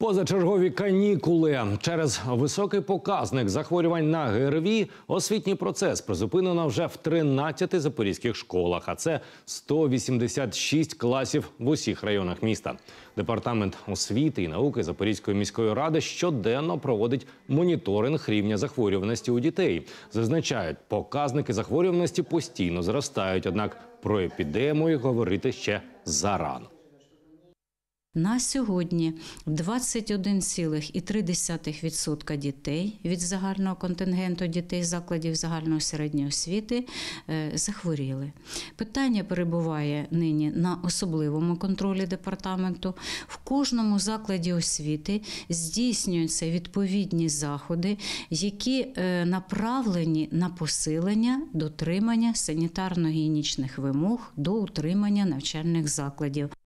Позачергові канікули через високий показник захворювань на ГРВІ освітній процес призупинено вже в 13 запорізьких школах, а це 186 класів в усіх районах міста. Департамент освіти і науки Запорізької міської ради щоденно проводить моніторинг рівня захворюваності у дітей. Зазначають, показники захворюваності постійно зростають, однак про епідемію говорити ще зарано. На сьогодні 21,3% дітей від загального контингенту дітей закладів загальної середньої освіти е, захворіли. Питання перебуває нині на особливому контролі департаменту. В кожному закладі освіти здійснюються відповідні заходи, які е, направлені на посилення дотримання санітарно-гігієнічних вимог до утримання навчальних закладів.